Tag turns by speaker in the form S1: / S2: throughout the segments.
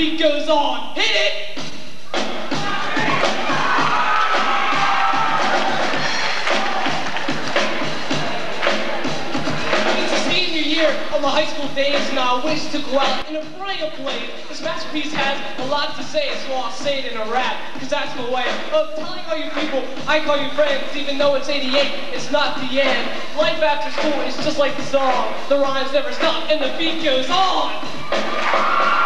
S1: beat goes on. Hit it! It's the high school days, and I wish to go out in a brighter place. This masterpiece has a lot to say, so I'll say it in a rap, because that's my way of telling all you people I call you friends, even though it's 88, it's not the end. Life after school is just like the song. The rhymes never stop, and the beat goes on.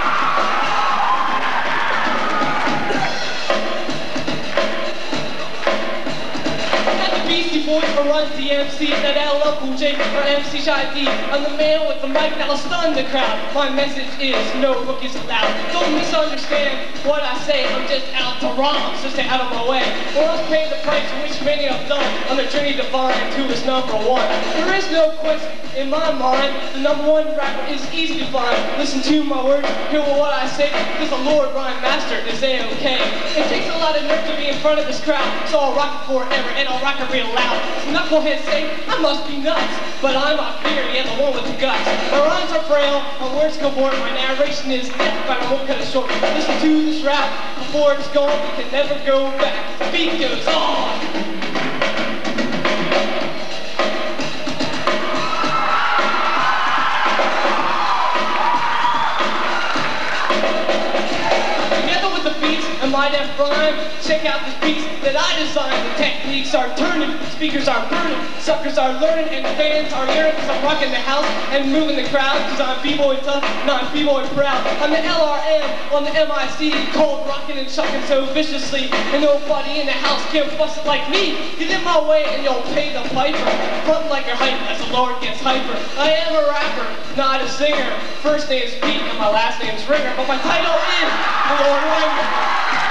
S1: Boys for Run DMC, that LL Cool J or MC Shy D. I'm the man with the mic that'll stun the crowd. My message is no rookies allowed. Don't misunderstand what I say. I'm just out to rhyme, so stay out of my way. Or else pay the price which many have done on the journey to find who is number one. There is no question in my mind. The number one rapper is easy to find. Listen to my words, hear what I say, because the Lord Rhyme Master is A-OK. It takes a lot of nerve to be in front of this crowd, so I'll rock it forever and I'll rock it real loud. Knuckleheads say I must be nuts, but I'm not fear, yeah, the one with the guts. My rhymes are frail, my words go bored, my narration is death, but I won't cut it short. Listen to this rap, before it's gone, we can never go back. The beat goes on. My def rhyme, check out this beats that I designed. The techniques are turning, speakers are burning, suckers are learning, and fans are yearning because I'm rocking the house and moving the crowd because I'm b-boy tough, not b-boy proud. I'm the LRM on the MIC, cold rocking and chucking so viciously, and nobody in the house can bust it like me. Get in my way and you'll pay the piper. Front like a hype as the Lord gets hyper. I am a rapper, not a singer. First name is Pete and my last name's Ringer, but my title is the Lord Ringer.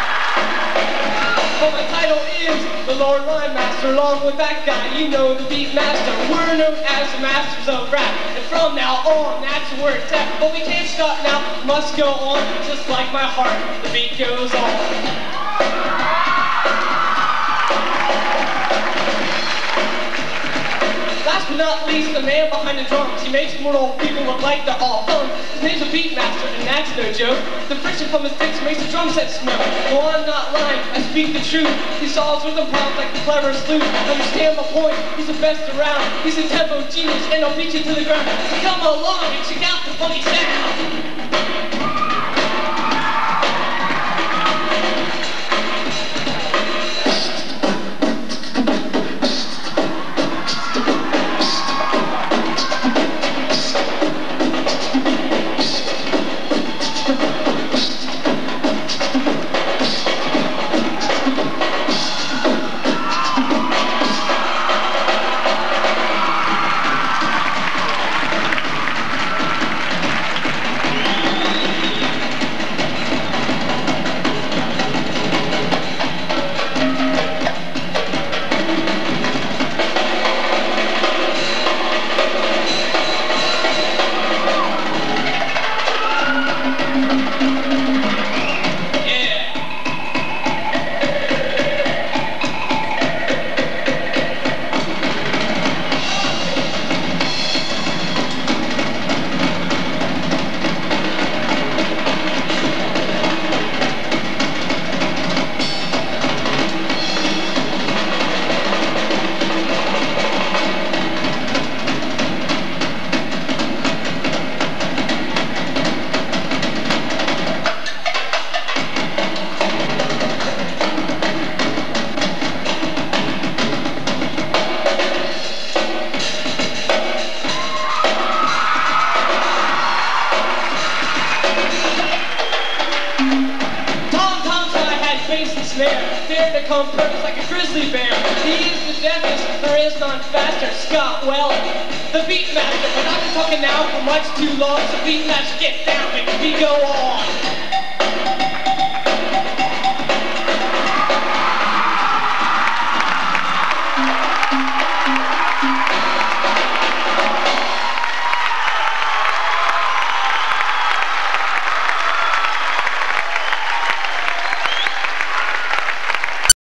S1: But my title is the Lord Rhyme Master, along with that guy, you know, the Beat Master. We're known as the Masters of Rap, and from now on, that's where it's at. But we can't stop now, must go on, just like my heart, the beat goes on. Least, the man behind the drums. He makes little people look like they're all fun. His name's a Beatmaster, and that's no joke. The friction from his sticks makes the drum set smell. No, I'm not lying, I speak the truth. He solves rhythm problems like the cleverest flute. Understand my point, he's the best around. He's a tempo genius, and I'll beat you to the ground. So come along and check out the funny sound. Come perfect like a grizzly bear. He is the deafest, there is none faster. Scott Weller, the beat master. I've been talking now for much too long. So beat master, get down, make we go on.